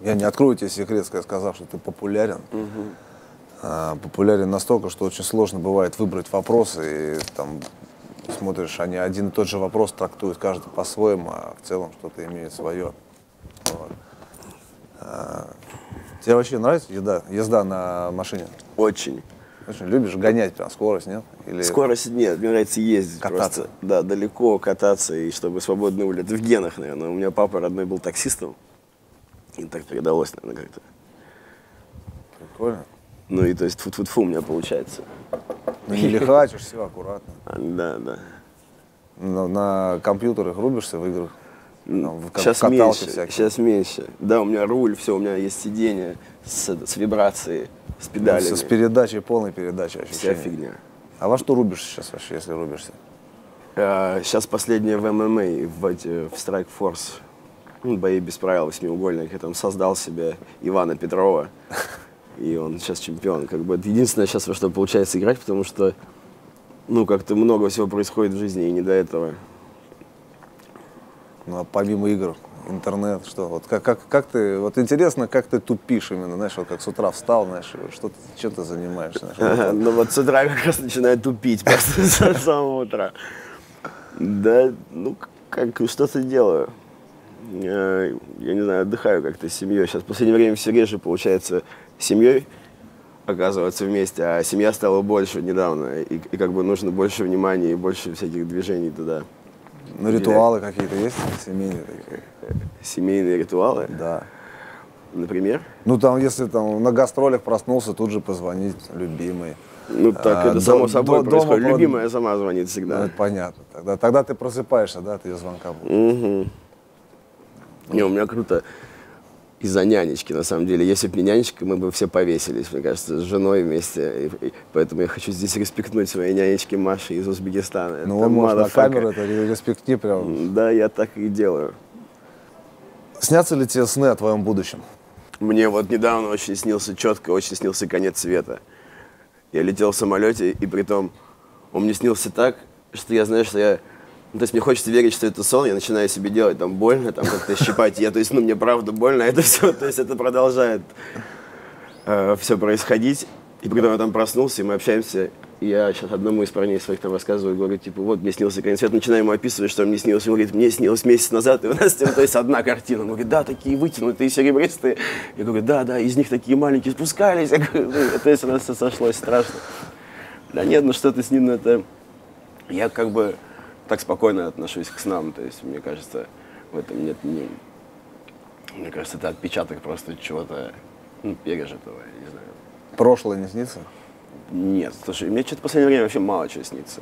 Я не открою тебе секрет, сказав, что ты популярен. А, популярен настолько, что очень сложно бывает выбрать вопросы, и там смотришь, они один и тот же вопрос трактуют каждый по-своему, а в целом что-то имеет свое. Вот. А, тебе вообще нравится езда, езда на машине? Очень. Очень любишь гонять прям скорость, нет? Или... Скорость нет, мне нравится ездить кататься. просто. Да, далеко кататься, и чтобы свободный улет. В генах, наверное. У меня папа родной был таксистом. И так передалось, наверное, как-то. Прикольно. Ну и то есть фу фу у меня получается. Ну не лихачишь, все аккуратно. Да, да. На, на компьютерах рубишься в играх? Там, в, сейчас меньше, всякие. сейчас меньше. Да, у меня руль, все, у меня есть сиденье с, с вибрацией, с педалями. Ну, с передачей, полной передачей ощущения. Вся фигня. А во что рубишься сейчас вообще, если рубишься? А, сейчас последнее в ММА, в, в Strike Force. Ну, бои без правил, восьмиугольник. Я там создал себе Ивана Петрова. И он сейчас чемпион. Как бы это единственное сейчас, во что получается играть, потому что ну, как-то много всего происходит в жизни, и не до этого. Ну, а помимо игр, интернет, что? Вот как, как, как ты, вот интересно, как ты тупишь именно, знаешь, вот как с утра встал, знаешь, что ты, чем ты занимаешься? Знаешь, вот, ну вот с утра как раз начинаю тупить просто с самого утра. Да, ну, как, что-то делаю. Я, не знаю, отдыхаю как-то с семьей. Сейчас в последнее время все реже получается семьей оказываться вместе, а семья стала больше недавно, и, и как бы нужно больше внимания и больше всяких движений туда. Ну, ритуалы какие-то есть семейные такие? Семейные ритуалы? Да. Например? Ну, там, если там на гастролях проснулся, тут же позвонить любимой. Ну, так а, это до, само собой до, происходит. Дома, Любимая сама звонит всегда. Ну, понятно. Тогда, тогда ты просыпаешься, да, от ее звонка. Угу. Не, у меня круто из-за нянечки, на самом деле. Если бы не нянечка, мы бы все повесились, мне кажется, с женой вместе. И, и, поэтому я хочу здесь респектнуть своей нянечки Маши из Узбекистана. Ну, это можно на камеру это респекти прям. Да, я так и делаю. Снятся ли тебе сны о твоем будущем? Мне вот недавно очень снился четко, очень снился конец света. Я летел в самолете, и при том он мне снился так, что я знаю, что я ну, то есть мне хочется верить, что это сон, я начинаю себе делать там больно, там как-то щипать. Я, то есть, ну, мне правда больно, это все, то есть это продолжает э, все происходить. И потом я там проснулся, и мы общаемся, и я сейчас одному из парней своих там рассказываю, говорю, типа, вот, мне снился конец света, начинаю ему описывать, что мне снилось. Он говорит, мне снилось месяц назад, и у нас с тем, то есть одна картина. Он говорит, да, такие вытянутые, серебристые. Я говорю, да, да, из них такие маленькие спускались. Я говорю, ну, то есть у нас все сошлось страшно. Да нет, ну что-то с ним, это... Я как бы так спокойно отношусь к снам. То есть, мне кажется, в этом нет ни... Мне кажется, это отпечаток просто чего-то ну, пережитого, я не знаю. Прошлое не снится? Нет, слушай, мне что-то в последнее время вообще мало чего снится.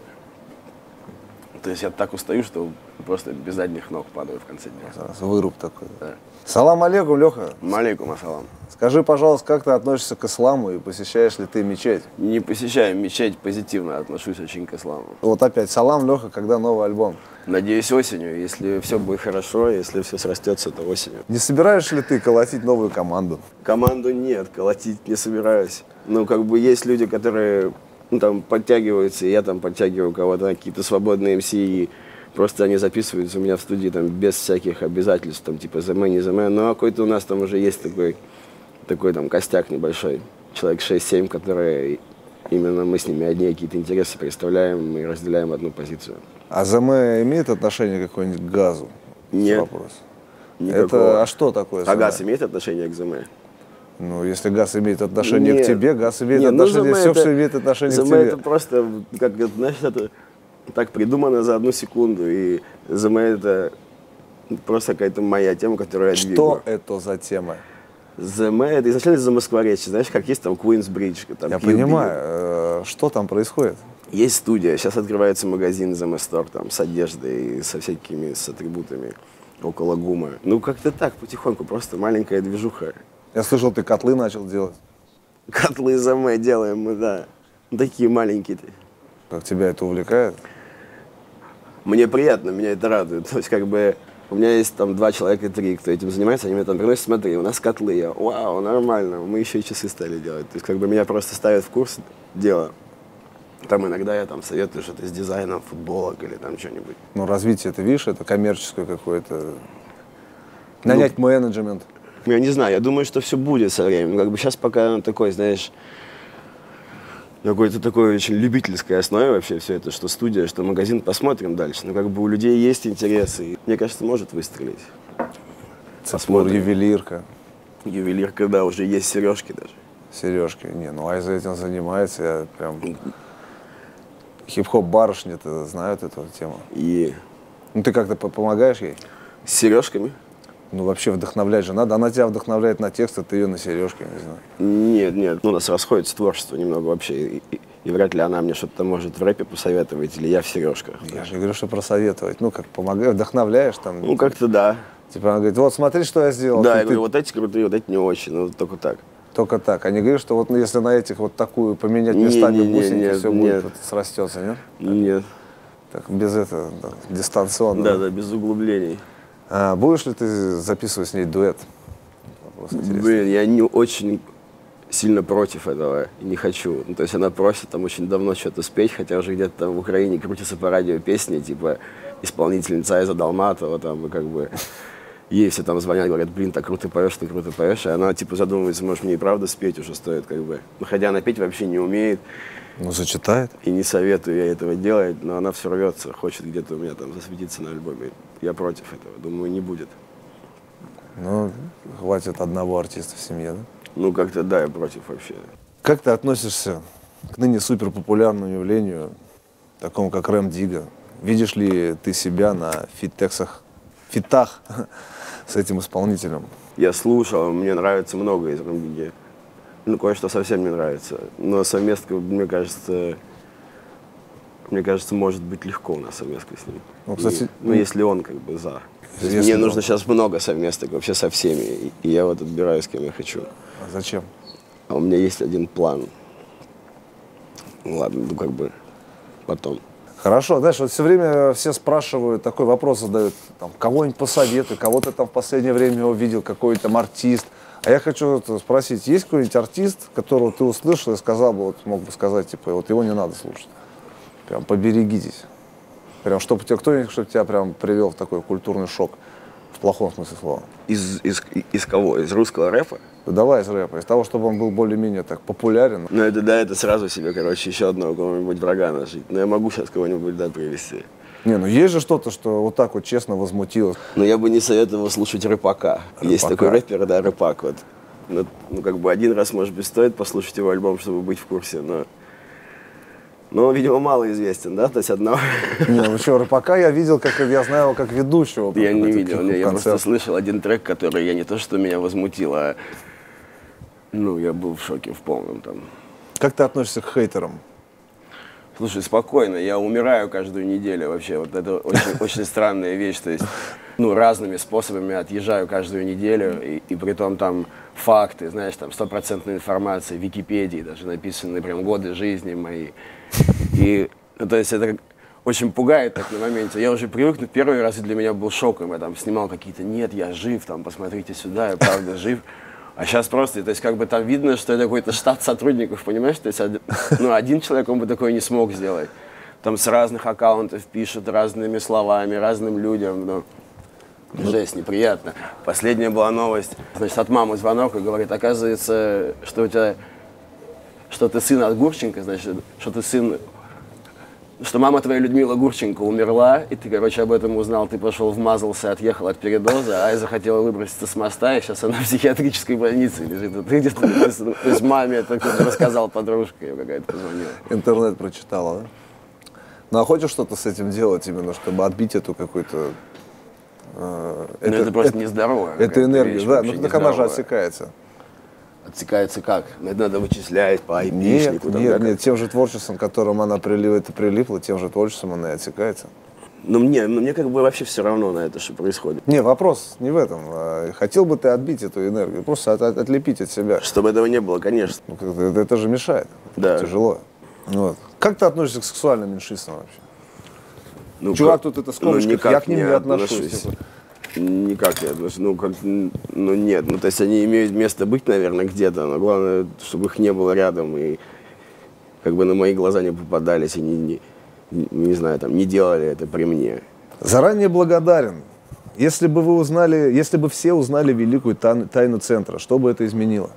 То есть я так устаю, что просто без задних ног падаю в конце дня. Выруб такой. Да. Салам алейкум, Леха. Малейкум ассалам. Скажи, пожалуйста, как ты относишься к исламу и посещаешь ли ты мечеть? Не посещаю мечеть, позитивно отношусь очень к исламу. Вот опять, салам, Леха, когда новый альбом? Надеюсь, осенью. Если все будет хорошо, если все срастется, то осенью. Не собираешь ли ты колотить новую команду? Команду нет, колотить не собираюсь. Ну, как бы есть люди, которые ну, там подтягиваются, и я там подтягиваю кого-то, какие-то свободные МС, и Просто они записываются у меня в студии там без всяких обязательств, там типа ЗМ, не ЗМ. Но какой-то у нас там уже есть такой, такой там костяк небольшой. Человек 6-7, которые именно мы с ними одни какие-то интересы представляем и разделяем одну позицию. А ЗМ имеет отношение какое-нибудь к газу? Нет. Вопрос. Это, а что такое ЗМ? А газ имеет отношение к ЗМ? Ну, если газ имеет отношение нет, к тебе, газ имеет нет, ну, отношение, ну, все, это, что имеет отношение ЗМ к тебе. это просто, как, знаешь, это так придумано за одну секунду. И ЗМ это просто какая-то моя тема, которую я двигаю. Что это за тема? ЗМ, это изначально за Москворечье, знаешь, как есть там Куинсбридж. Там я понимаю, э, что там происходит? Есть студия, сейчас открывается магазин ЗМ Store там с одеждой и со всякими, с атрибутами около ГУМа. Ну, как-то так, потихоньку, просто маленькая движуха. Я слышал, ты котлы начал делать. Котлы ЗМ делаем мы, да. Такие маленькие. Как тебя это увлекает? мне приятно, меня это радует. То есть, как бы, у меня есть там два человека, три, кто этим занимается, они мне там приносят, смотри, у нас котлы, я, вау, нормально, мы еще и часы стали делать. То есть, как бы, меня просто ставят в курс дела. Там иногда я там советую что-то с дизайном футболок или там что-нибудь. Ну, развитие, это видишь, это коммерческое какое-то... Нанять ну, менеджмент. Я не знаю, я думаю, что все будет со временем. Как бы сейчас пока такой, знаешь, на какой-то такой очень любительской основе вообще все это, что студия, что магазин, посмотрим дальше. Но как бы у людей есть интересы, и, мне кажется, может выстрелить. Цепор, ювелирка, Ювелирка, да, уже есть сережки даже. сережки. Не, ну Айза этим занимается, я прям... Хип-хоп барышни-то знают эту тему. И Ну ты как-то по- помогаешь ей? с сережками? Ну вообще вдохновлять же надо. Она тебя вдохновляет на текст, а ты ее на сережки, не знаю. Нет, нет, ну, у нас расходится творчество немного вообще. И, и- и вряд ли она мне что-то может в рэпе посоветовать, или я в сережках. Я же не говорю, что просоветовать. Ну, как помогаешь, вдохновляешь там. Ну, как-то да. Типа она говорит, вот смотри, что я сделал. да, Ты- я говорю, вот эти крутые, вот эти не очень, ну, только так. Только так. Они говорят, что вот ну, если на этих вот такую поменять местами Не-не-не, бусинки, нет, все нет. будет вот срастется, нет? Нет. Так, без этого, да, дистанционно. Да, да, без углублений. А, будешь ли ты записывать с ней дуэт? Блин, я не очень сильно против этого и не хочу. Ну, то есть она просит там очень давно что-то спеть, хотя уже где-то там в Украине крутятся по радио песни, типа исполнительница Айза Далматова, там, и как бы ей все там звонят, говорят, блин, так круто поешь, ты круто поешь, и она типа задумывается, может, мне и правда спеть уже стоит, как бы. Ну, хотя она петь вообще не умеет, Ну, зачитает. и не советую я этого делать, но она все рвется, хочет где-то у меня там засветиться на альбоме. Я против этого, думаю, не будет. Ну, хватит одного артиста в семье, да? Ну, как-то да, я против вообще. Как ты относишься к ныне суперпопулярному явлению, такому как Рэм Дига? Видишь ли ты себя на фиттексах, фитах с этим исполнителем? Я слушал, мне нравится много из Рамбиги. Ну, кое-что совсем не нравится. Но совместка, мне кажется, мне кажется, может быть легко у нас совместка с ним. Ну, кстати, И- ну, если он как бы за. Если мне он. нужно сейчас много совместок вообще со всеми. И, я вот отбираю, с кем я хочу. А зачем? А у меня есть один план. Ну, ладно, ну как бы потом. Хорошо, знаешь, вот все время все спрашивают, такой вопрос задают, там, кого-нибудь посоветуй, кого ты там в последнее время увидел, какой-то там артист. А я хочу спросить, есть какой-нибудь артист, которого ты услышал и сказал бы, вот мог бы сказать, типа, вот его не надо слушать. Прям поберегитесь. Прям, чтобы тебя кто-нибудь, чтобы тебя прям привел в такой культурный шок. В плохом смысле слова. Из, из, из кого? Из русского рэпа? Ну, давай из рэпа, из того, чтобы он был более-менее так популярен. Ну, это да, это сразу себе, короче, еще одного кого-нибудь врага нажить. Но я могу сейчас кого-нибудь, да, привести. Не, ну есть же что-то, что вот так вот честно возмутило. Но я бы не советовал слушать рэпака. Есть Рэпака. такой рэпер, да, рэпак. Вот. Ну, ну, как бы один раз, может быть, стоит послушать его альбом, чтобы быть в курсе, но... Но, он, видимо, мало известен, да? То есть одного... Не, ну что, рэпака я видел, как я знаю его как ведущего. Я не видел, я просто слышал один трек, который я не то, что меня возмутил, а... Ну, я был в шоке в полном там. Как ты относишься к хейтерам? Слушай, спокойно, я умираю каждую неделю вообще. Вот это очень, очень странная вещь. То есть, ну, разными способами отъезжаю каждую неделю, и, и при том там факты, знаешь, там стопроцентная информация, Википедии даже написаны прям годы жизни мои. И, ну, то есть это очень пугает так на моменте. Я уже привык, но первый раз для меня был шоком. Я там снимал какие-то, нет, я жив, там, посмотрите сюда, я правда жив. А сейчас просто, то есть как бы там видно, что это какой-то штат сотрудников, понимаешь? То есть ну, один человек, он бы такое не смог сделать. Там с разных аккаунтов пишут разными словами, разным людям. Ну, жесть, неприятно. Последняя была новость. Значит, от мамы звонок и говорит, оказывается, что у тебя, что ты сын от Гурченко, значит, что ты сын что мама твоя Людмила Гурченко умерла, и ты, короче, об этом узнал, ты пошел вмазался, отъехал от передоза, а я захотела выброситься с моста, и сейчас она в психиатрической больнице лежит. А ты где-то, то есть, ну, то есть маме это кто-то рассказал, подружка ее какая-то позвонила. Интернет прочитала, да? Ну а хочешь что-то с этим делать именно, чтобы отбить эту какую-то... э, Ну, это, просто нездорово. Это энергия, да, ну так она же отсекается. Отсекается как? Это надо вычислять по Нет, айпишнику. там, нет, как- нет, тем же творчеством, которым она прилипла, это прилипла, тем же творчеством она и отсекается. Ну, мне, ну, мне как бы вообще все равно на это, что происходит. Не, вопрос не в этом. А Хотел бы ты отбить эту энергию, просто от- от- отлепить от себя. Чтобы этого не было, конечно. Ну, это, это же мешает. Да. Тяжело. Вот. Как ты относишься к сексуальным меньшинствам вообще? Ну, Чувак как- тут это скажешь, ну, я к ним не не отношусь. отношусь. типа. Никак не отношусь. Ну, как, ну, нет. Ну, то есть они имеют место быть, наверное, где-то, но главное, чтобы их не было рядом и как бы на мои глаза не попадались и не, не, не- знаю, там, не делали это при мне. Заранее благодарен Если бы вы узнали, если бы все узнали великую тайну центра, что бы это изменило?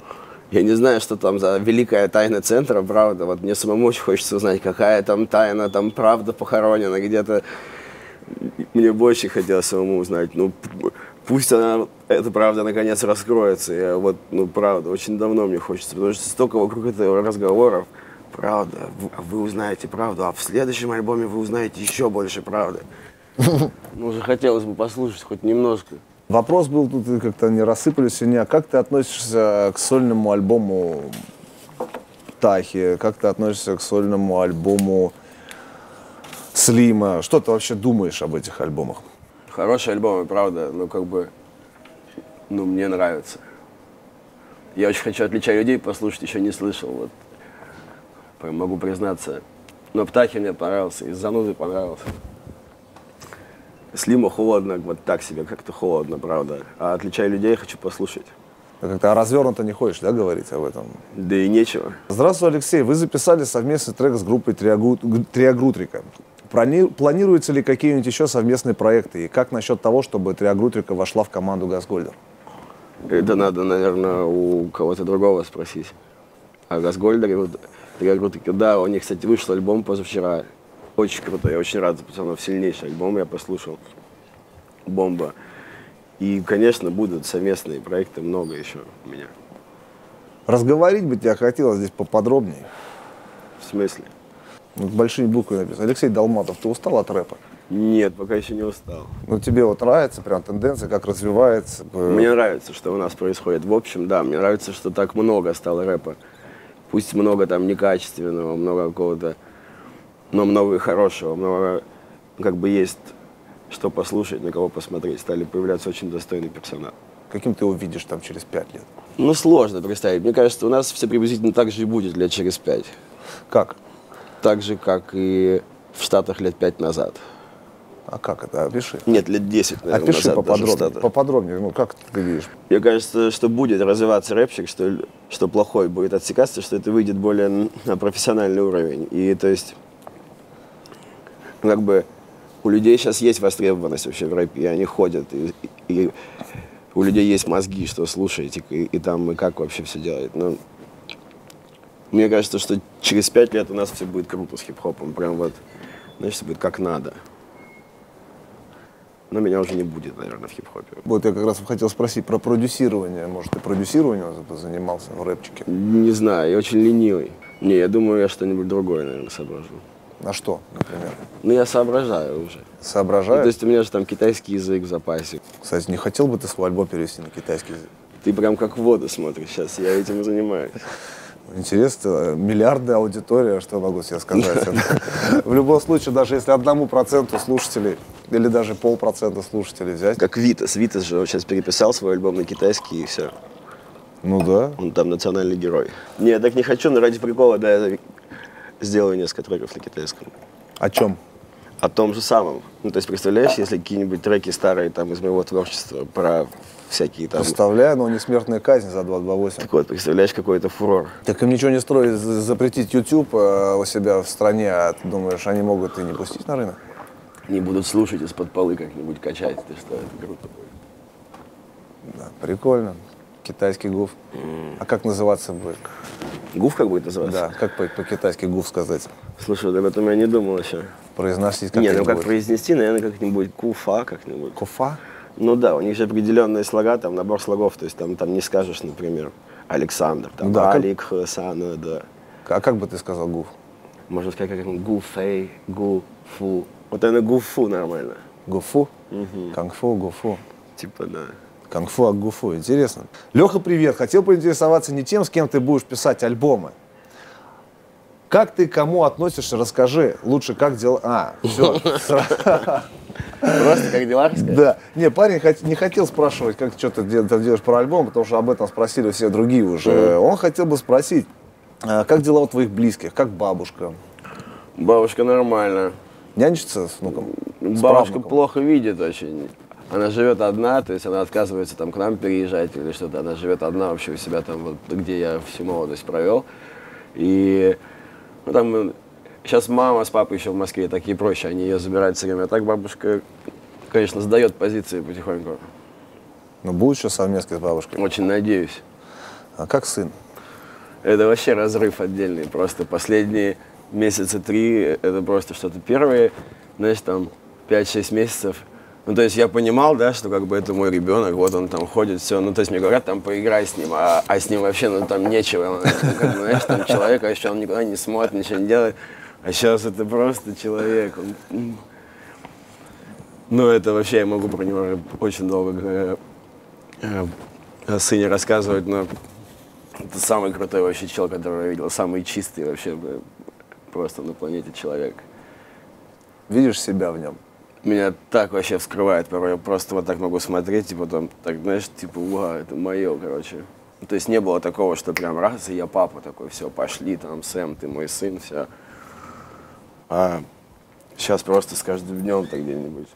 Я не знаю, что там за великая тайна центра, правда. Вот мне самому очень хочется узнать, какая там тайна, там правда похоронена где-то. Мне больше хотелось самому узнать. Ну, пусть она, эта правда наконец раскроется. Я вот, ну, правда, очень давно мне хочется, потому что столько вокруг этого разговоров. Правда, вы, а вы узнаете правду, а в следующем альбоме вы узнаете еще больше правды. Ну, уже хотелось бы послушать хоть немножко. Вопрос был тут, как-то не рассыпались у меня. Как ты относишься к сольному альбому Тахи? Как ты относишься к сольному альбому Слима? Что ты вообще думаешь об этих альбомах? Хорошие альбомы, правда, ну как бы, ну мне нравится. Я очень хочу «Отличать людей» послушать, еще не слышал, вот. Могу признаться. Но «Птахи» мне понравился, и «Зануды» понравился. Слима холодно, вот так себе, как-то холодно, правда. А «Отличай людей» хочу послушать. Ты как-то развернуто не хочешь, да, говорить об этом? Да и нечего. Здравствуй, Алексей. Вы записали совместный трек с группой Триагрутрика. Планируются ли какие-нибудь еще совместные проекты? И как насчет того, чтобы Триагрутрика вошла в команду Газгольдер? Это надо, наверное, у кого-то другого спросить. А Газгольдер, вот, Триагрутрика, да, у них, кстати, вышел альбом позавчера. Очень круто, я очень рад пацанов. Сильнейший альбом я послушал. Бомба. И, конечно, будут совместные проекты, много еще у меня. Разговорить бы тебя хотелось здесь поподробнее. В смысле? Большими буквами написано. Алексей Долматов, ты устал от рэпа? Нет, пока еще не устал. Ну, тебе вот нравится прям тенденция, как развивается? Мне нравится, что у нас происходит. В общем, да, мне нравится, что так много стало рэпа. Пусть много там некачественного, много какого-то, но много хорошего, много как бы есть что послушать, на кого посмотреть. Стали появляться очень достойные персонажи. Каким ты его видишь там через пять лет? Ну, сложно представить. Мне кажется, у нас все приблизительно так же и будет лет через пять. Как? Так же, как и в Штатах лет пять назад. А как это? Опиши. Нет, лет 10, наверное, Опиши назад поподробнее. Поподробнее. Ну, как ты видишь? Мне кажется, что будет развиваться рэпчик, что, что плохой будет отсекаться, что это выйдет более на профессиональный уровень. И то есть, как бы, у людей сейчас есть востребованность вообще в рэпе, и они ходят, и, и у людей есть мозги, что слушать, и, и там, и как вообще все делать. Ну, мне кажется, что через пять лет у нас все будет круто с хип-хопом. Прям вот, значит, все будет как надо. Но меня уже не будет, наверное, в хип-хопе. Вот я как раз хотел спросить про продюсирование. Может, ты продюсированием занимался в рэпчике? Не знаю, я очень ленивый. Не, я думаю, я что-нибудь другое, наверное, соображу. На что, например? Ну, я соображаю уже. Соображаю? Ну, то есть у меня же там китайский язык в запасе. Кстати, не хотел бы ты свой альбом перевести на китайский язык? Ты прям как в воду смотришь сейчас, я этим и занимаюсь. Интересно, миллиардная аудитория, что могу себе сказать. В любом случае, даже если одному проценту слушателей или даже полпроцента слушателей взять. Как Витас. Витас же сейчас переписал свой альбом на китайский и все. Ну да. Он там национальный герой. Не, я так не хочу, но ради прикола, да, я сделаю несколько треков на китайском. О чем? О том же самом. Ну, то есть, представляешь, если какие-нибудь треки старые там из моего творчества про всякие там... Представляю, но не смертная казнь за 228. Так вот, представляешь, какой-то фурор. Так им ничего не строить, запретить YouTube э, у себя в стране, а ты думаешь, они могут и не пустить на рынок? Не будут слушать из-под полы как-нибудь качать, ты что, это круто будет. Да, прикольно. Китайский гуф. Mm. А как называться будет? Гуф как будет называться? Да, как по- по-китайски гуф сказать? Слушай, вот об этом я не думал еще. Произносить как Не, ну как произнести, наверное, как-нибудь куфа как-нибудь. Куфа? Ну да, у них же определенные слога, там набор слогов, то есть там, там не скажешь, например, Александр, там Да, как- Алик, Хасан, да. А как бы ты сказал гуф? Можно сказать, как гуфей, гуфу. Вот это гуфу нормально. Гуфу? Кунг-фу, гуфу. Типа, да. Кунг-фу, а гуфу. Интересно. Леха, привет. Хотел поинтересоваться не тем, с кем ты будешь писать альбомы. Как ты к кому относишься, расскажи. Лучше как дела... А, все. Просто как дела? Да. Не, парень не хотел спрашивать, как ты что-то делаешь про альбом, потому что об этом спросили все другие уже. Он хотел бы спросить, а, как дела у твоих близких, как бабушка? Бабушка нормально. Нянчится с внуком? Бабушка плохо видит очень. Она живет одна, то есть она отказывается там к нам переезжать или что-то. Она живет одна вообще у себя там, вот, где я всю молодость провел. И ну, там сейчас мама с папой еще в Москве такие проще, они ее забирают все время. А так бабушка конечно, сдает позиции потихоньку. Ну, будет еще совместки с бабушкой. Очень надеюсь. А как сын? Это вообще разрыв отдельный. Просто последние месяца три, это просто что-то первые, знаешь, там 5-6 месяцев. Ну, то есть я понимал, да, что как бы это мой ребенок, вот он там ходит, все. Ну, то есть мне говорят, там, поиграй с ним, а, а с ним вообще, ну, там нечего. Он, ну, как знаешь, там человек, а еще он никуда не смотрит, ничего не делает. А сейчас это просто человек. Он, ну, это вообще, я могу про него очень долго э, э, о сыне рассказывать, но это самый крутой вообще человек, которого я видел, самый чистый вообще просто на планете человек. Видишь себя в нем? Меня так вообще вскрывает порой. Я просто вот так могу смотреть, и потом, так, знаешь, типа, вау, это мое, короче. То есть не было такого, что прям раз, и я папа такой, все, пошли, там, Сэм, ты мой сын, все. А сейчас просто с каждым днем так где-нибудь.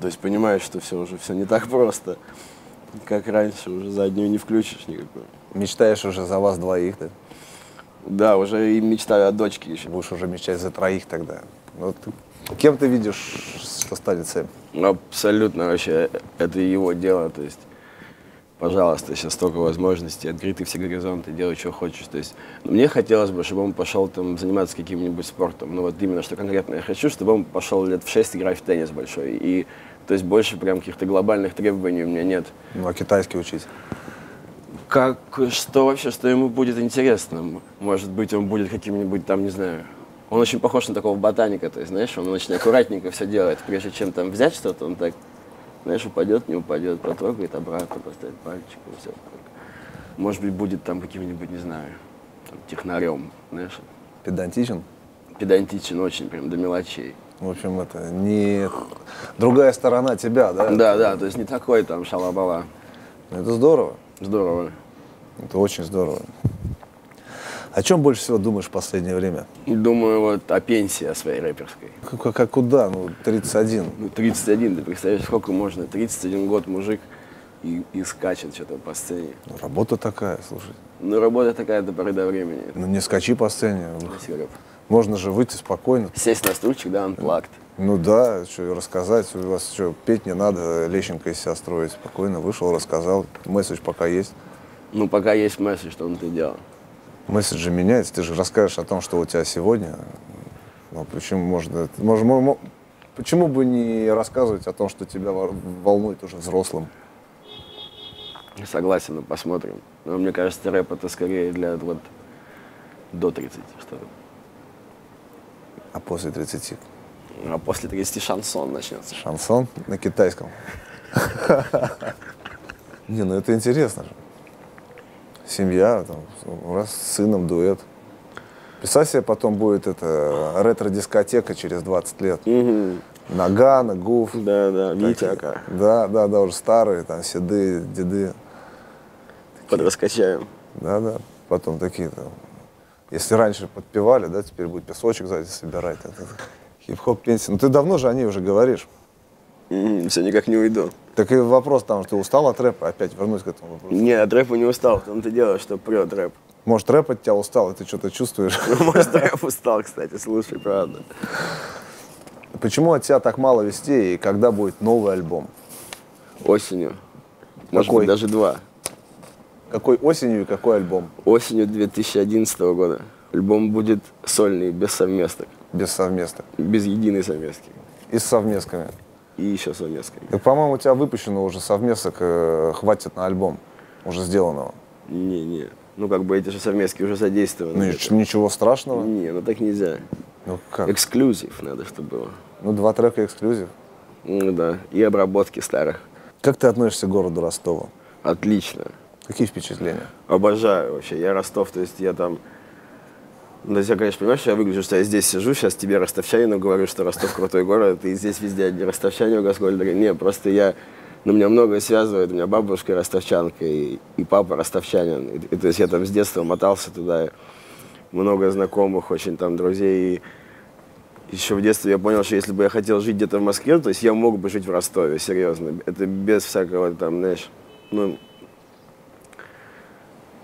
То есть понимаешь, что все уже все не так просто, как раньше, уже заднюю не включишь никакую. Мечтаешь уже за вас двоих, да? Да, уже и мечтаю о дочке еще. Будешь уже мечтать за троих тогда. Ну, ты, кем ты видишь, что станет Сэм? Абсолютно вообще, это его дело, то есть пожалуйста, сейчас столько возможностей, открыты все горизонты, делай, что хочешь. То есть мне хотелось бы, чтобы он пошел там заниматься каким-нибудь спортом. Ну вот именно, что конкретно я хочу, чтобы он пошел лет в 6 играть в теннис большой. И то есть больше прям каких-то глобальных требований у меня нет. Ну, а китайский учить? как, что вообще, что ему будет интересно. Может быть, он будет каким-нибудь там, не знаю, он очень похож на такого ботаника, то есть, знаешь, он очень аккуратненько все делает, прежде чем там взять что-то, он так, знаешь, упадет, не упадет, потрогает обратно, поставит пальчик и все. Может быть, будет там каким-нибудь, не знаю, там, технарем, знаешь. Педантичен? Педантичен очень, прям до мелочей. В общем, это не другая сторона тебя, да? Да, да, то есть не такой там шалабала. Это здорово. Здорово. Это очень здорово. О чем больше всего думаешь в последнее время? Думаю вот о пенсии о своей рэперской. Как, как куда? Ну, 31. Ну, 31, ты представляешь, сколько можно? 31 год мужик и, и скачет что-то по сцене. Ну, работа такая, слушай. Ну, работа такая до поры до времени. Ну, не скачи по сцене. Спасибо, Можно же выйти спокойно. Сесть на стульчик, да, анплакт. Ну да, что рассказать, у вас что, петь не надо, Лещенко из себя строить. Спокойно вышел, рассказал, месседж пока есть. Ну, пока есть месседж, что он ты делал. Месседж же меняется, ты же расскажешь о том, что у тебя сегодня. Ну, почему можно, можно, почему бы не рассказывать о том, что тебя волнует уже взрослым? Согласен, ну, посмотрим. Но мне кажется, рэп это скорее для вот до 30 что-то. А после 30? А после 30 шансон начнется. Шансон на китайском. Не, ну это интересно же. Семья, там, раз с сыном дуэт. Представь себе, потом будет это ретро-дискотека через 20 лет. Нагана, Гуф. Да, да, Витяка. Да, да, да, уже старые, там, седые, деды. Подраскачаем. Да, да. Потом такие там. Если раньше подпевали, да, теперь будет песочек сзади собирать. Хип-хоп пенсия. Ну ты давно же о ней уже говоришь. Mm, все никак не уйду. Так и вопрос там, ты устал от рэпа? Опять вернусь к этому вопросу. Не, от рэпа не устал. В том-то дело, что прет рэп. Может, рэп от тебя устал, и ты что-то чувствуешь? Может, рэп устал, кстати, слушай, правда. Почему от тебя так мало вестей, и когда будет новый альбом? Осенью. Может какой? быть, даже два. Какой осенью и какой альбом? Осенью 2011 года. Альбом будет сольный, без совместок. Без совместок? Без единой совместки. И с совместками? И еще совместками. Так, по-моему, у тебя выпущено уже совместок, э, хватит на альбом, уже сделанного. Не-не. Ну, как бы эти же совместки уже задействованы. Ну, это. ничего страшного? Не, ну так нельзя. Ну, как? Эксклюзив надо, чтобы было. Ну, два трека эксклюзив? Ну, да. И обработки старых. Как ты относишься к городу Ростову? Отлично. Какие впечатления? Обожаю вообще. Я Ростов, то есть я там есть я, конечно, понимаю, что я выгляжу, что я здесь сижу, сейчас тебе ростовчанину говорю, что Ростов крутой город, и здесь везде одни ростовчане у Газгольдера. Не, просто я, ну, меня многое связывает, у меня бабушка ростовчанка, и, и папа ростовчанин. И, и, то есть я там с детства мотался туда, много знакомых, очень там друзей. И еще в детстве я понял, что если бы я хотел жить где-то в Москве, то есть я мог бы жить в Ростове, серьезно. Это без всякого там, знаешь, ну,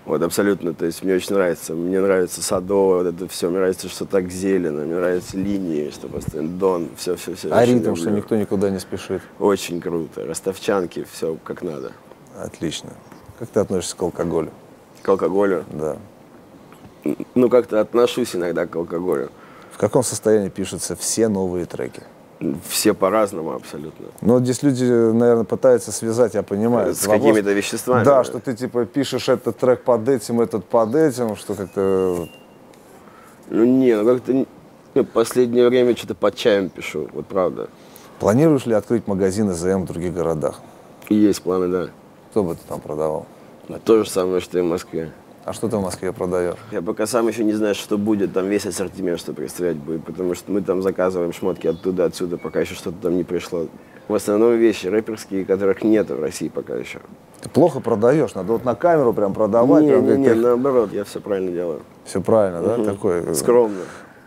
Вот, абсолютно. То есть мне очень нравится. Мне нравится садово, вот это все. Мне нравится, что так зелено. Мне нравятся линии, что постоянно дон. Все, все, все. А ритм, что никто никуда не спешит. Очень круто. Ростовчанки, все как надо. Отлично. Как ты относишься к алкоголю? К алкоголю? Да. Ну, как-то отношусь иногда к алкоголю. В каком состоянии пишутся все новые треки? Все по-разному абсолютно. Ну, здесь люди, наверное, пытаются связать, я понимаю. С какими-то веществами. Да, что ты, типа, пишешь этот трек под этим, этот под этим, что как-то... Ну, не, ну как-то... Ну, в последнее время что-то под чаем пишу, вот правда. Планируешь ли открыть магазин ЗМ в других городах? Есть планы, да. Что бы ты там продавал? То же самое, что и в Москве. А что ты в Москве продаешь? Я пока сам еще не знаю, что будет, там весь ассортимент, что представлять будет, потому что мы там заказываем шмотки оттуда, отсюда, пока еще что-то там не пришло. В основном вещи рэперские, которых нет в России пока еще. Ты плохо продаешь, надо вот на камеру прям продавать. Не, прям, не, не, как... наоборот, я все правильно делаю. Все правильно, да? Угу. Такой... э, Скромно.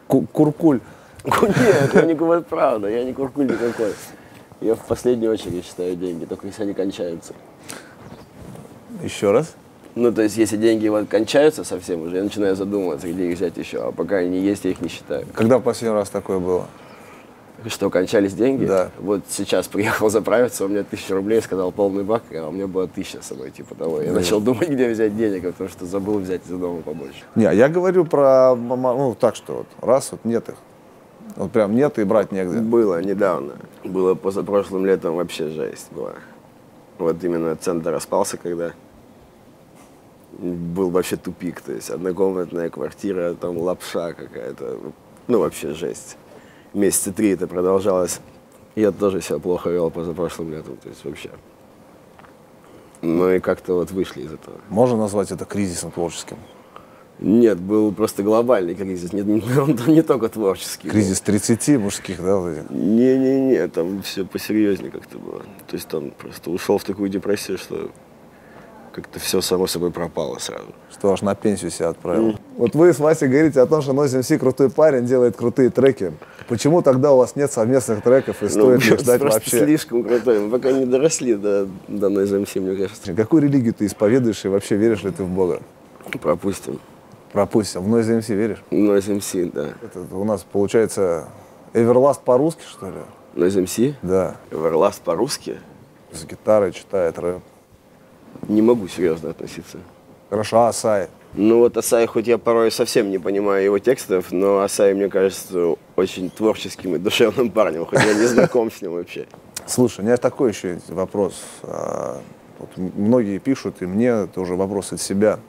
Ку- куркуль. Нет, я не говорю правда, я не куркуль никакой. Я в последнюю очередь считаю деньги, только если они кончаются. Еще раз? Ну, то есть, если деньги вот кончаются совсем уже, я начинаю задумываться, где их взять еще. А пока они есть, я их не считаю. Когда в последний раз такое было? Что, кончались деньги? Да. Вот сейчас приехал заправиться, у меня тысяча рублей, сказал полный бак, а у меня было тысяча с собой, типа того. Я Да. начал думать, где взять денег, потому что забыл взять из дома побольше. Не, я говорю про, ну, так что вот, раз вот нет их. Вот прям нет и брать негде. Было недавно. Было позапрошлым летом вообще жесть была. Вот именно центр распался, когда был вообще тупик. То есть однокомнатная квартира, там лапша какая-то. Ну, вообще жесть. Месяца три это продолжалось. Я тоже себя плохо вел позапрошлым летом. То есть вообще. Ну и как-то вот вышли из этого. Можно назвать это кризисом творческим? Нет, был просто глобальный кризис. Не, не, он не только творческий. Кризис 30 мужских, да, вот этих? Не-не-не, там все посерьезнее как-то было. То есть он просто ушел в такую депрессию, что как-то все само собой пропало сразу. Что аж на пенсию себя отправил. Вот вы с Васей говорите о том, что Noise MC крутой парень, делает крутые треки. Почему тогда у вас нет совместных треков и стоит ли просто, ждать Ну, вообще? слишком крутой. Мы пока не доросли до, до Noise MC, мне кажется. Какую религию ты исповедуешь и вообще веришь ли ты в Бога? Пропустим. Пропустим. В Noise MC веришь? Noise MC, да. Это у нас получается Эверласт по-русски, что ли? Noise MC? Да. Everlast по-русски? С гитарой читает рэп. Не могу серьезно относиться. Хорошо, а Асай? Ну вот Асай, хоть я порой совсем не понимаю его текстов, но Асай, мне кажется, очень творческим и душевным парнем, хоть я не знаком с ним вообще. Слушай, у меня такой еще вопрос. А, вот многие пишут, и мне тоже вопрос от себя.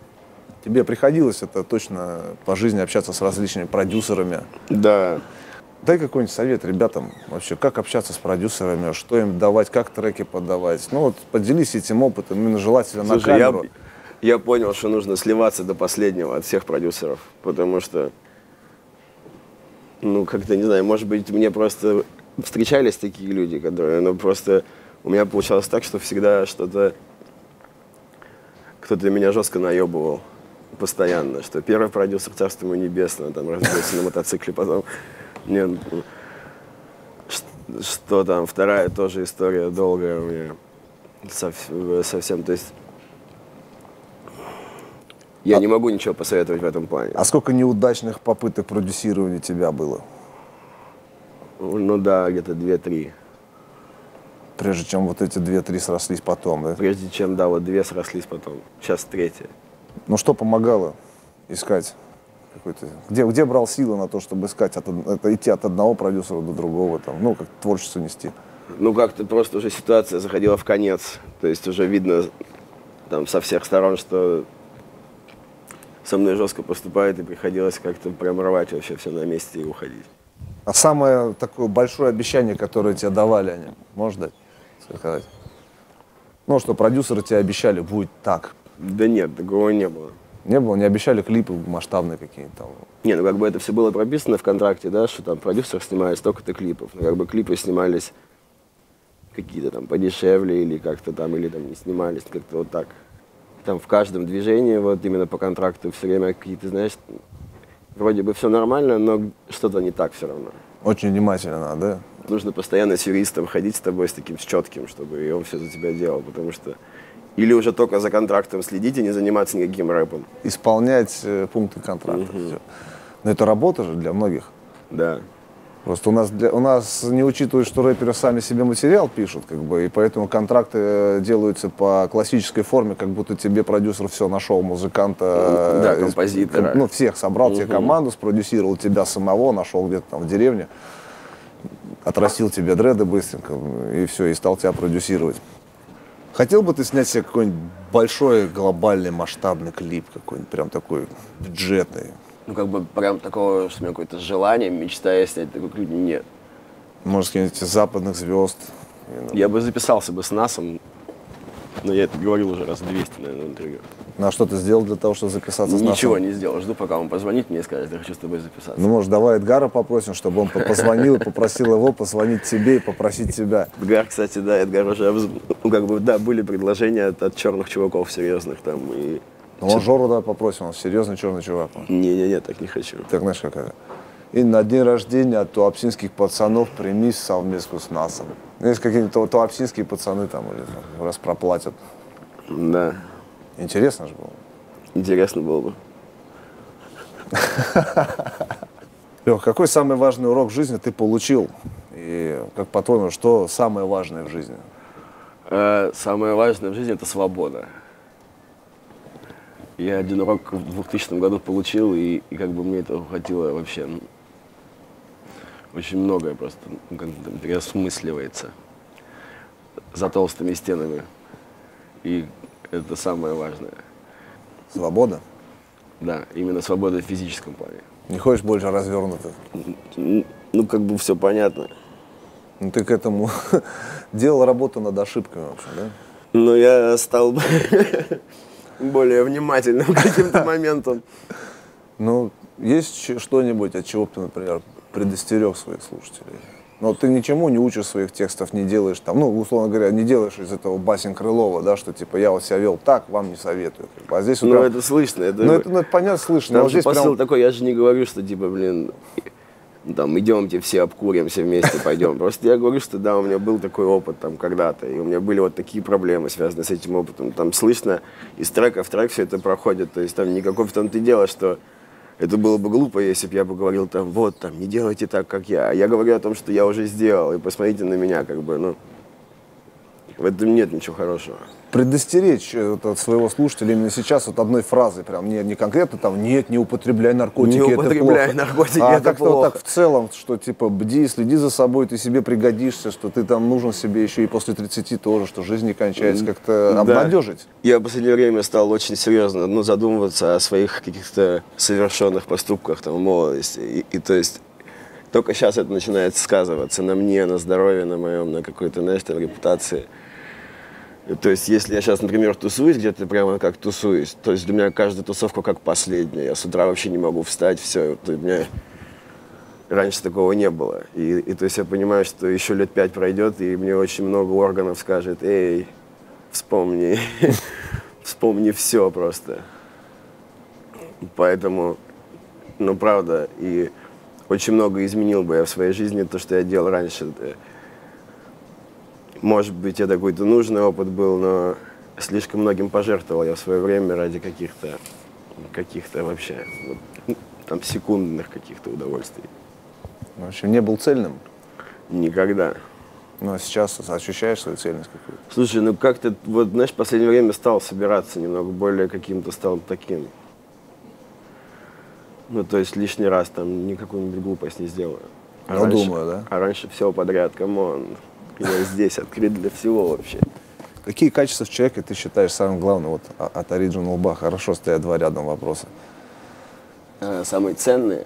Тебе приходилось это точно по жизни общаться с различными продюсерами? Да, Дай какой-нибудь совет ребятам вообще, как общаться с продюсерами, что им давать, как треки подавать. Ну вот поделись этим опытом, именно желательно на Слушай, я, камеру. я понял, что нужно сливаться до последнего от всех продюсеров, потому что, ну, как-то, не знаю, может быть, мне просто встречались такие люди, которые, ну, просто у меня получалось так, что всегда что-то, кто-то меня жестко наебывал постоянно, что первый продюсер Царство ему небесное, там, разбился на мотоцикле, потом, не, ну, что там, вторая тоже история долгая у меня сов- совсем, то есть я не могу ничего посоветовать в этом плане. А сколько неудачных попыток продюсирования тебя было, Ну да, где-то 2-3. прежде чем вот эти две-три срослись потом, да? Прежде чем, да, вот две срослись потом. Сейчас третья. Ну что помогало искать какой-то... Где, где брал силы на то, чтобы искать, от, это идти от одного продюсера до другого, там, ну, как творчество нести? Ну как-то просто уже ситуация заходила в конец. То есть уже видно там со всех сторон, что со мной жестко поступает, и приходилось как-то прям рвать вообще все на месте и уходить. А самое такое большое обещание, которое тебе давали они, можешь дать, сказать? Ну, что продюсеры тебе обещали, будет так. Да нет, такого не было. Не было, не обещали клипы масштабные какие-то там. Не, ну как бы это все было прописано в контракте, да, что там продюсер снимает столько-то клипов. Но как бы клипы снимались какие-то там подешевле или как-то там, или там не снимались, как-то вот так. Там в каждом движении, вот именно по контракту, все время какие-то, знаешь, вроде бы все нормально, но что-то не так все равно. Очень внимательно надо, да? Нужно постоянно с юристом ходить с тобой, с таким с четким, чтобы и он все за тебя делал, потому что Или уже только за контрактом следить и не заниматься никаким рэпом. Исполнять э, пункты контракта. Всё. Но это работа же для многих. Да. Просто у нас, для- у нас не учитывают, что рэперы сами себе материал пишут, как бы, и поэтому контракты э, делаются по классической форме, как будто тебе продюсер все нашел, музыканта, да, э, композитора. ну, всех собрал, тебе команду, спродюсировал тебя самого, нашел где-то там в деревне, отрастил тебе дреды быстренько, и все, и стал тебя продюсировать. Хотел бы ты снять себе какой-нибудь большой, глобальный, масштабный клип какой-нибудь, прям такой бюджетный? Ну, как бы прям такого, что у меня какое-то желание, мечта есть снять такой клип, нет. Может, каких-нибудь западных звезд? Я бы записался бы с Насом, но я это говорил уже раз 200, наверное, в интервью. Ну а что ты сделал для того, чтобы записаться с Ничего Насом? не сделал, жду, пока он позвонит мне и скажет, я хочу с тобой записаться. Ну, может, давай Эдгара попросим, чтобы он по- позвонил и попросил его позвонить тебе и попросить тебя. Эдгар, кстати, да, Эдгар уже, ну, как бы, да, были предложения от, от черных чуваков серьезных там, и... Ну, он Жору давай попросим, он серьезный черный чувак. Не-не-не, так не хочу. Так знаешь, как это? И на день рождения туапсинских пацанов прими совместку с НАСом. Ну, Есть ту- туапсинские пацаны там, или там, раз проплатят. Да, Интересно же было. интересно было бы. Лех, какой самый важный урок в жизни ты получил? И как по-твоему, что самое важное в жизни? Э, Самое важное в жизни – это свобода. Я один урок в 2000 году получил, и, и как бы мне этого хватило вообще. Ну, очень многое просто ну, переосмысливается за толстыми стенами. И это самое важное. Свобода? Да, именно свобода в физическом плане. Не хочешь больше развернуто? Ну, как бы все понятно. Ну, ты к этому делал работу над ошибками, в общем, да? Но я стал более внимательным к каким-то моментам. Ну, есть что-нибудь, от чего ты, например, предостерег своих слушателей? Но ты ничему не учишь своих текстов, не делаешь там, ну, условно говоря, не делаешь из этого басен Крылова, да, что типа я вот себя вел так, вам не советую. как бы. А здесь вот Ну, прям- это слышно. Это, ну, это, ну, это понятно, слышно, Там же здесь посыл прям... такой, я же не говорю, что типа, блин, там, идемте все обкуримся вместе, пойдем. Просто я говорю, что да, у меня был такой опыт там когда-то, и у меня были вот такие проблемы, связанные с этим опытом. Там слышно из трека в трек все это проходит, то есть там никакого в том-то и дело, что это было бы глупо, если бы я бы говорил там, вот, там, не делайте так, как я. Я говорю о том, что я уже сделал, и посмотрите на меня, как бы, ну, в этом нет ничего хорошего. предостеречь э, вот от своего слушателя именно сейчас вот одной фразой, прям не, не конкретно там, нет, не употребляй наркотики, Не это употребляй плохо. наркотики, а это как-то вот плохо. так в целом, что типа бди, следи за собой, ты себе пригодишься, что ты там нужен себе еще и после 30 тоже, что жизнь не кончается, как-то Да. обнадежить. Я в последнее время стал очень серьезно ну, задумываться о своих каких-то совершенных поступках там, в молодости. И, и то есть только сейчас это начинает сказываться на мне, на здоровье, на моем, на какой-то, знаешь, там, репутации. То есть, если я сейчас, например, тусуюсь где-то прямо как тусуюсь, то есть для меня каждая тусовка как последняя. Я с утра вообще не могу встать, все. У меня раньше такого не было. И, и то есть я понимаю, что еще лет пять пройдет, и мне очень много органов скажет, эй, вспомни, вспомни все просто. Поэтому, ну правда, и очень много изменил бы я в своей жизни то, что я делал раньше. Может быть, это какой-то нужный опыт был, но слишком многим пожертвовал я в свое время ради каких-то, каких-то вообще, вот, ну, там, секундных каких-то удовольствий. В общем, не был цельным, Никогда. но сейчас ощущаешь свою цельность какую-то. Слушай, ну как-то, вот, знаешь, в последнее время стал собираться немного более каким-то, стал таким. Ну, то есть лишний раз там никакую-нибудь глупость не сделаю. Ну, раньше- думаю, да. А раньше все подряд, come on. Я здесь открыт для всего вообще. Какие качества в человеке ты считаешь самым главным вот, от Original Bar? Хорошо стоят два рядом вопроса. Э, Самые ценные,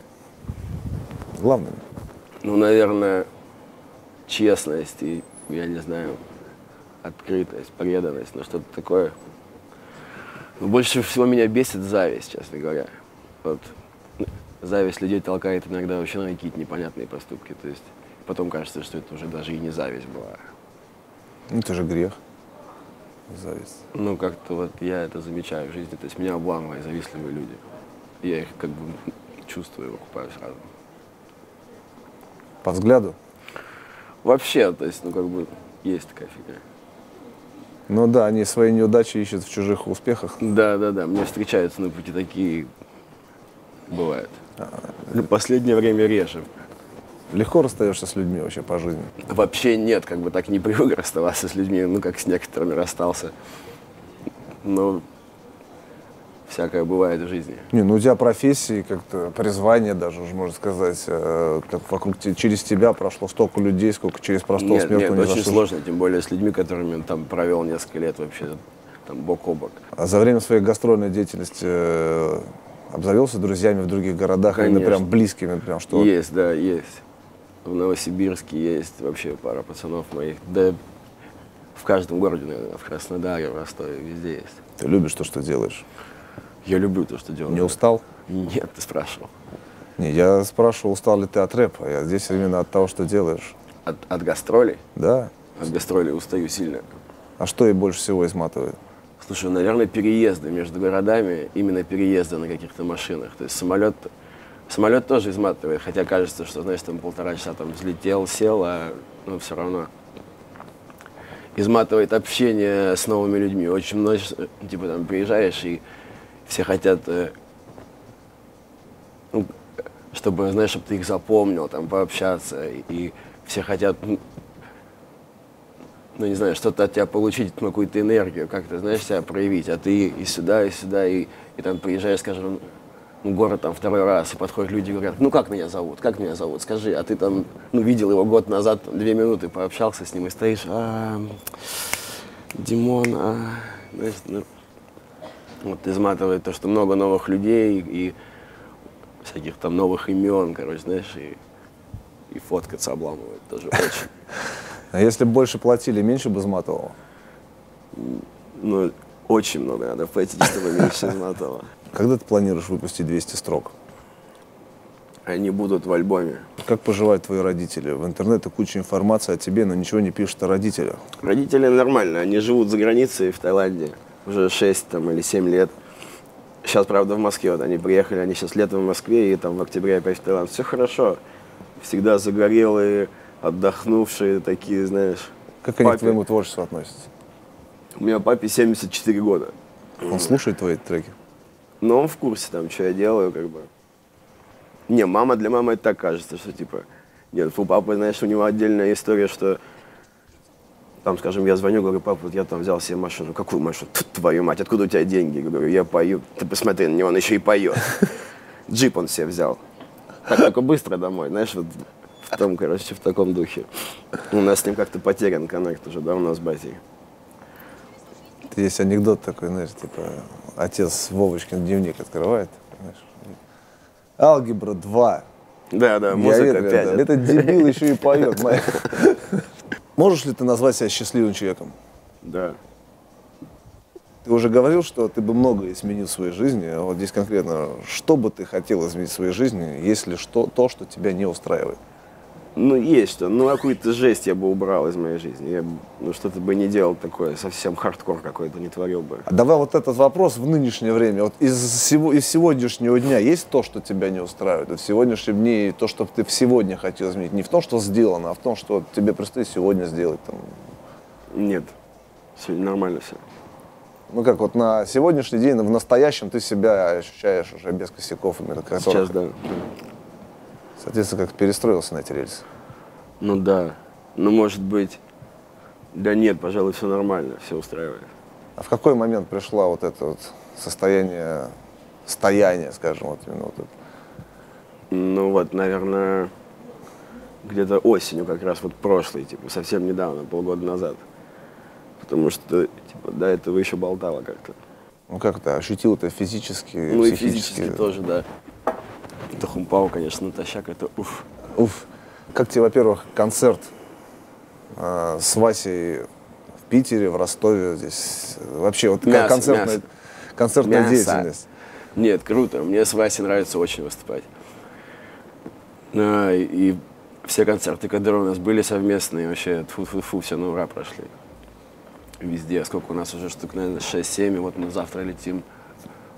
Главными. ну, наверное, честность и, я не знаю, открытость, преданность, ну, что-то такое. Но больше всего меня бесит зависть, честно говоря. Вот. ну, Зависть людей толкает иногда вообще на какие-то непонятные поступки. То есть потом кажется, что это уже даже и не зависть была. Ну, это же грех. Зависть. Ну, как-то вот я это замечаю в жизни. То есть меня обламывают завистливые люди. Я их как бы чувствую, выкупаю сразу. По взгляду. Вообще, то есть, ну, как бы есть такая фигня. Ну да, они свои неудачи ищут в чужих успехах. Да, да, да. Мне встречаются на пути такие бывают. Ну, последнее время реже. Легко расстаешься с людьми вообще по жизни? Вообще нет, как бы так не привык расставаться с людьми, ну как с некоторыми расстался. Но всякое бывает в жизни. Не, ну у тебя профессии, как-то призвание даже, уже можно сказать, э, как вокруг через тебя прошло столько людей, сколько через простого Нет, смертного нет, не очень сложно, тем более с людьми, которыми там провел несколько лет вообще там бок о бок. А за время своей гастрольной деятельности э, обзавелся друзьями в других городах, именно Конечно. прям близкими, прям что Есть, да, есть. В Новосибирске есть вообще пара пацанов моих. Да в каждом городе, наверное, в Краснодаре, в Ростове, везде есть. ты любишь то, что делаешь. Я люблю то, что делаю. Не устал? Нет, ты спрашивал. Не, я спрашивал, устал ли ты от рэпа, я здесь именно от того, что делаешь. От, от гастролей? Да? От гастролей устаю сильно. А что и больше всего изматывает? Слушай, наверное, переезды между городами, именно переезды на каких-то машинах. То есть самолет, самолет тоже изматывает, хотя кажется, что, знаешь, там полтора часа там взлетел, сел, а ну, все равно изматывает общение с новыми людьми. Очень много, типа там приезжаешь и все хотят, э, ну, чтобы, знаешь, чтобы ты их запомнил, там, пообщаться, и, и все хотят, ну, не знаю, что-то от тебя получить, ну, какую-то энергию, как-то, знаешь, себя проявить, а ты и сюда, и сюда, и, и там приезжаешь, скажем, город там второй раз, и подходят люди и говорят, ну, как меня зовут, как меня зовут, скажи, а ты там, ну, видел его год назад, там, две минуты пообщался с ним и стоишь, а, Димон, а, знаешь, ну, вот изматывает то, что много новых людей и всяких там новых имен, короче, знаешь, и, и фоткаться обламывает тоже очень. А если больше платили, меньше бы изматывало? Ну, очень много надо платить, чтобы меньше изматывало. Когда ты планируешь выпустить 200 строк? Они будут в альбоме. Как поживают твои родители? В интернете куча информации о тебе, но ничего не пишут о родителях. Родители нормально, они живут за границей в Таиланде уже 6 там, или 7 лет. Сейчас, правда, в Москве. Вот они приехали, они сейчас летом в Москве, и там в октябре опять в Таиланд. Все хорошо. Всегда загорелые, отдохнувшие такие, знаешь. Как они Папе- к твоему творчеству относятся? У меня папе 74 года. Он слушает твои треки? Но он в курсе, там, что я делаю, как бы. Не, мама для мамы это так кажется, что типа. Нет, у папы, знаешь, у него отдельная история, что там, скажем, я звоню, говорю, папа, вот я там взял себе машину. Какую машину? Тьфу, твою мать, откуда у тебя деньги? Говорю, я пою. Ты посмотри на него, он еще и поет. Джип он себе взял. Так только быстро домой, знаешь, вот в том, короче, в таком духе. У нас с ним как-то потерян коннект уже давно с батей. Есть анекдот такой, знаешь, типа, отец Вовочкин дневник открывает, знаешь, Алгебра 2. Да, да, Я музыка верю, 5. да. Этот дебил еще и поет. Можешь ли ты назвать себя счастливым человеком? Да. Ты уже говорил, что ты бы многое изменил в своей жизни. А вот здесь конкретно, что бы ты хотел изменить в своей жизни, если что, то, что тебя не устраивает? Ну, есть что. Ну, какую-то жесть я бы убрал из моей жизни. Я бы, ну, что-то бы не делал такое, совсем хардкор какой-то не творил бы. А давай вот этот вопрос в нынешнее время. Вот из, сего- из сегодняшнего дня есть то, что тебя не устраивает? В сегодняшнем дне то, что ты в сегодня хотел изменить. Не в том, что сделано, а в том, что тебе предстоит сегодня сделать. Там. Нет. Сегодня нормально все. Ну как, вот на сегодняшний день, в настоящем ты себя ощущаешь уже без косяков. которых- Сейчас, да. Соответственно, как перестроился на эти рельсы. Ну, да. Ну, может быть... Да нет, пожалуй, все нормально, все устраивает. А в какой момент пришла вот это вот состояние стояния, скажем, вот именно вот это? Ну, вот, наверное, где-то осенью как раз, вот прошлый, типа, совсем недавно, полгода назад. Потому что, типа, до этого еще болтало как-то. Ну как ты ощутил это физически, Ну, и физически тоже, да. Это хумпау, конечно, натощак, это уф. Уф. Как тебе, во-первых, концерт э, с Васей в Питере, в Ростове здесь? Вообще, вот Мясо, концертная, мясо. концертная Мясо. деятельность. Нет, круто. Мне с Васей нравится очень выступать. А, и все концерты, которые у нас были совместные, вообще фу-фу-фу, все на ура прошли. Везде. Сколько у нас уже штук, наверное, 6-7. И вот мы завтра летим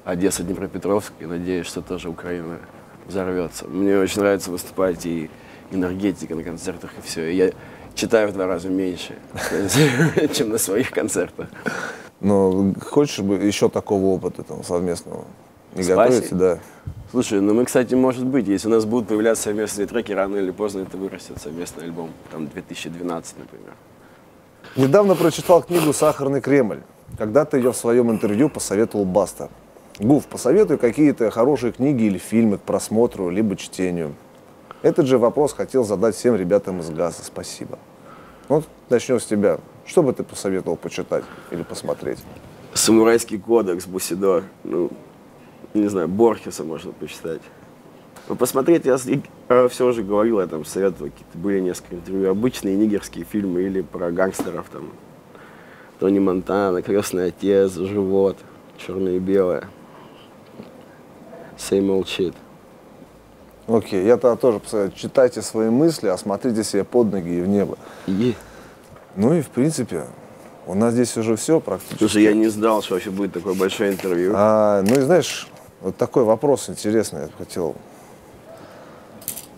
Одесса, Днепропетровск. И надеюсь, что тоже Украина взорвется. Мне очень нравится выступать и энергетика на концертах, и все. И я, читаю в два раза меньше, чем на своих концертах. Но хочешь бы еще такого опыта там, совместного? Не готовите, да. Слушай, ну мы, кстати, может быть, если у нас будут появляться совместные треки, рано или поздно это вырастет совместный альбом, там 2012, например. Недавно прочитал книгу «Сахарный Кремль». Когда-то ее в своем интервью посоветовал Баста. Гуф, посоветуй какие-то хорошие книги или фильмы к просмотру, либо чтению. Этот же вопрос хотел задать всем ребятам из ГАЗа. Спасибо. Вот начнем с тебя. Что бы ты посоветовал почитать или посмотреть? Самурайский кодекс, Бусидор, ну, не знаю, Борхеса можно почитать. Ну, посмотреть, я, все уже говорил, я там советовал, какие-то были несколько интервью, обычные нигерские фильмы или про гангстеров, там, Тони Монтана, Крестный Отец, Живот, Черное и Белое, Same old shit. Окей, я тогда тоже посоветую. Читайте свои мысли, а смотрите себе под ноги и в небо. И, Ну и в принципе, у нас здесь уже все практически. слушай, я не знал, что вообще будет такое большое интервью. А, ну и знаешь, вот такой вопрос интересный я хотел.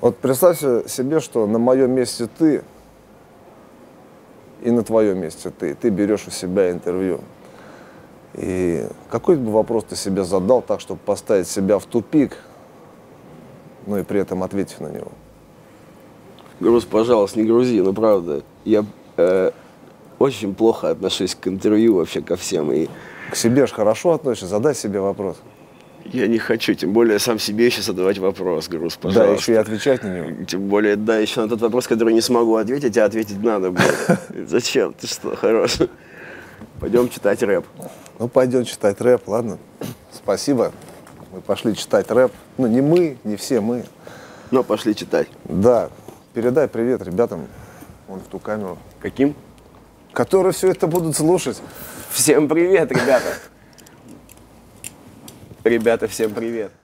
Вот представь себе, что на моем месте ты и на твоем месте ты. Ты берешь у себя интервью. И какой бы вопрос ты себе задал так, чтобы поставить себя в тупик, ну и при этом ответив на него? Груз, пожалуйста, не грузи, ну правда. Я э, очень плохо отношусь к интервью вообще ко всем. И К себе же хорошо относишься, задай себе вопрос. я не хочу, тем более сам себе еще задавать вопрос, груз, пожалуйста. Да, еще и отвечать на него. Тем более, да, еще на тот вопрос, который не смогу ответить, а ответить надо будет. Зачем? Ты что, хорош? Пойдем читать рэп. Ну, пойдем читать рэп, ладно? Спасибо. Мы пошли читать рэп. Ну, не мы, не все мы. Но пошли читать. Да, передай привет ребятам, вон в ту камеру, Каким? которые все это будут слушать. Всем привет, ребята. Ребята, всем привет.